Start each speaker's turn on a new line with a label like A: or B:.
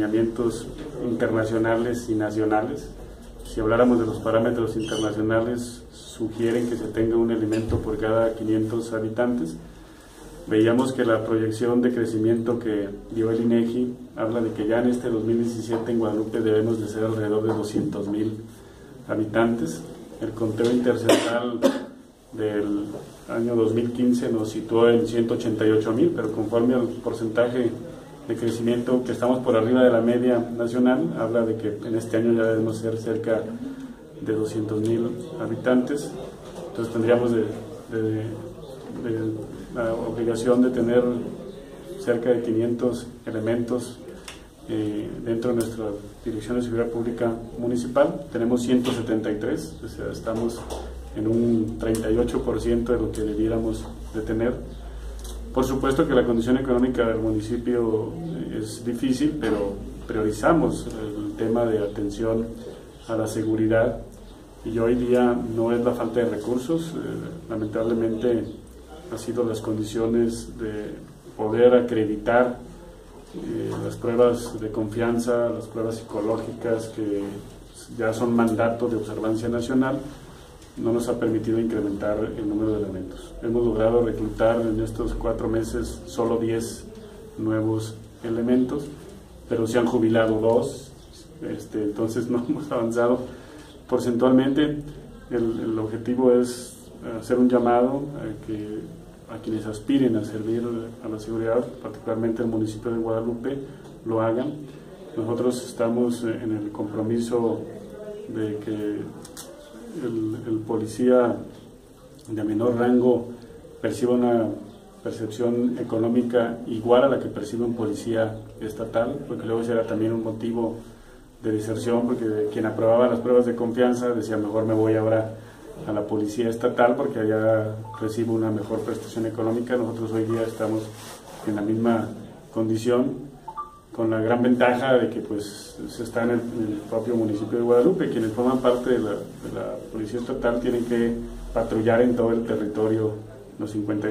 A: lineamientos internacionales y nacionales. Si habláramos de los parámetros internacionales, sugieren que se tenga un elemento por cada 500 habitantes. Veíamos que la proyección de crecimiento que dio el INEGI habla de que ya en este 2017 en Guadalupe debemos de ser alrededor de 200 mil habitantes. El conteo intercentral del año 2015 nos situó en 188 mil, pero conforme al porcentaje de crecimiento que estamos por arriba de la media nacional, habla de que en este año ya debemos ser cerca de 200 mil habitantes. Entonces tendríamos de, la obligación de tener cerca de 500 elementos eh, dentro de nuestra Dirección de Seguridad Pública Municipal. Tenemos 173, o sea, estamos en un 38% de lo que debiéramos de tener. Por supuesto que la condición económica del municipio es difícil, pero priorizamos el tema de atención a la seguridad. Y hoy día no es la falta de recursos, eh, lamentablemente ha sido las condiciones de poder acreditar eh, las pruebas de confianza, las pruebas psicológicas que ya son mandato de observancia nacional, no nos ha permitido incrementar el número de elementos. Hemos logrado reclutar en estos cuatro meses solo 10 nuevos elementos, pero se han jubilado dos, este, entonces no hemos avanzado porcentualmente. El, el, objetivo es hacer un llamado a, que, a quienes aspiren a servir a la seguridad, particularmente el municipio de Guadalupe, lo hagan. Nosotros estamos en el compromiso de que el, policía de menor rango perciba una percepción económica igual a la que percibe un policía estatal, porque luego será también un motivo de diserción, porque quien aprobaba las pruebas de confianza decía mejor me voy ahora a la policía estatal porque allá recibo una mejor prestación económica. Nosotros hoy día estamos en la misma condición con la gran ventaja de que pues se está en el, propio municipio de Guadalupe. Quienes forman parte de la, de la Policía Estatal tienen que patrullar en todo el territorio los 58